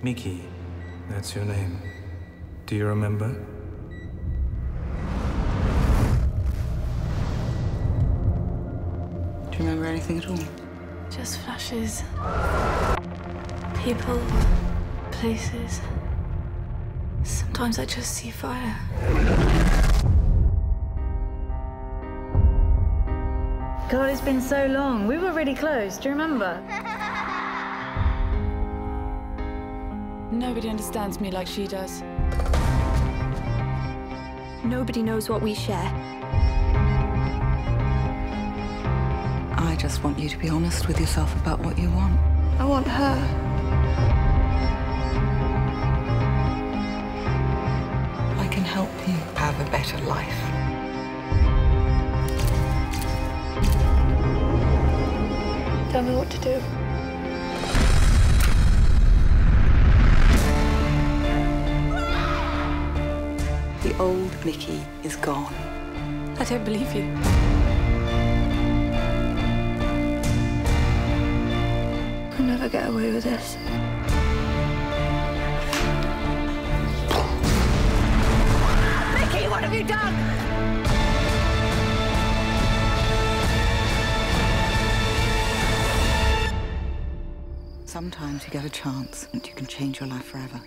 Micky, that's your name. Do you remember? Do you remember anything at all? Just flashes. People, places. Sometimes I just see fire. God, it's been so long. We were really close. Do you remember? Nobody understands me like she does. Nobody knows what we share. I just want you to be honest with yourself about what you want. I want her. I can help you have a better life. Tell me what to do. The old Micky is gone. I don't believe you. I'll never get away with this. Micky, what have you done? Sometimes you get a chance and you can change your life forever.